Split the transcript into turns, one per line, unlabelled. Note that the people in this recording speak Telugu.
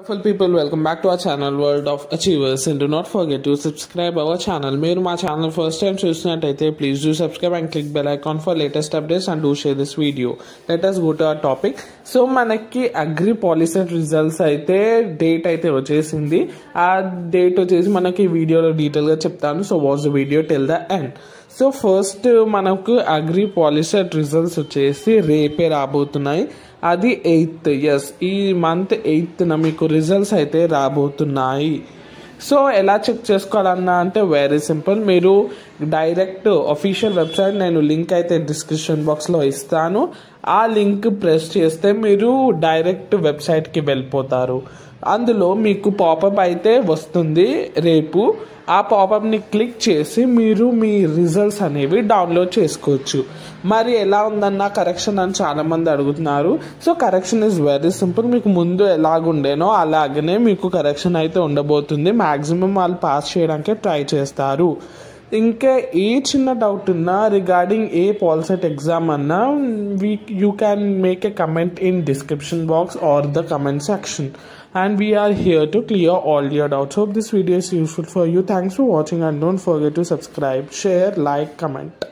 Wonderful people, welcome back to our channel world of achievers and do not forget to subscribe our channel మీరు మా ఛానల్ ఫస్ట్ టైం చూసినట్టయితే please do subscribe and click bell icon for latest updates and do share this video let us go to our topic so మనకి అగ్రి పాలిసీ రిజల్ట్స్ అయితే డేట్ అయితే వచ్చేసింది. ఆ డేట్ వచ్చేసి మనకి వీడియోలో డీటెయిల్గా చెప్తాను. So watch the video till the end so first మనకు అగ్రి పాలిసెట్ రిజల్ట్స్ వచ్చేసి రేపే రాబోతున్నాయి. అది ఎయిత్ ఎస్ ఈ మంత్ ఎయిత్న మీకు రిజల్ట్స్ అయితే రాబోతున్నాయి. సో ఎలా చెక్ చేసుకోవాలన్నా అంటే వెరీ సింపుల్ మీరు డైరెక్ట్ అఫీషియల్ వెబ్సైట్ నేను లింక్ అయితే డిస్క్రిప్షన్ బాక్స్లో ఇస్తాను. ఆ లింక్ ప్రెస్ చేస్తే మీరు డైరెక్ట్ వెబ్సైట్కి వెళ్ళిపోతారు. అందులో మీకు పాపప్ అయితే వస్తుంది రేపు. ఆ పాపప్ని క్లిక్ చేసి మీరు మీ రిజల్ట్స్ అనేవి డౌన్లోడ్ చేసుకోవచ్చు. మరి ఎలా ఉందన్న కరెక్షన్ అని చాలామంది అడుగుతున్నారు. So correction is very simple మీకు ముందు ఎలాగుండేనో అలాగనే మీకు కరెక్షన్ అయితే ఉండబోతుంది. మ్యాక్సిమం వాళ్ళు పాస్ చేయడానికి ట్రై చేస్తారు. ಇಂಕೆ ಈ ಚಿನ್ನ ಡೌಟನ್ನ regarding A Polycet ಎಕ್ಸಾಮನ್ನು we you can make a comment in description box or the comment section. and we are here to clear all your doubts. Hope this video is useful for you. Thanks for watching and don't forget to subscribe, share, like, comment.